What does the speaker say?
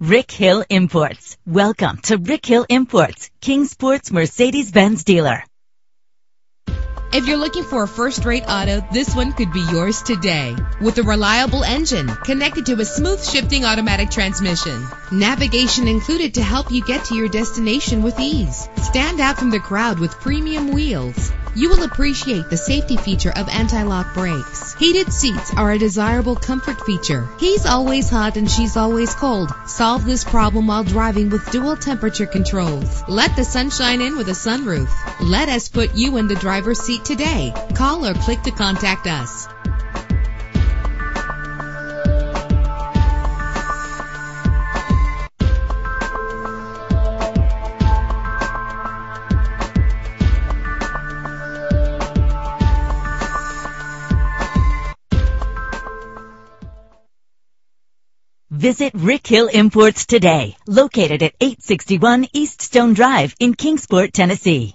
Rick Hill Imports. Welcome to Rick Hill Imports, Kingsport's Mercedes-Benz dealer. If you're looking for a first-rate auto, this one could be yours today. With a reliable engine connected to a smooth shifting automatic transmission. Navigation included to help you get to your destination with ease. Stand out from the crowd with premium wheels. You will appreciate the safety feature of anti-lock brakes. Heated seats are a desirable comfort feature. He's always hot and she's always cold. Solve this problem while driving with dual temperature controls. Let the sunshine in with a sunroof. Let us put you in the driver's seat today. Call or click to contact us. Visit Rick Hill Imports today, located at 861 East Stone Drive in Kingsport, Tennessee.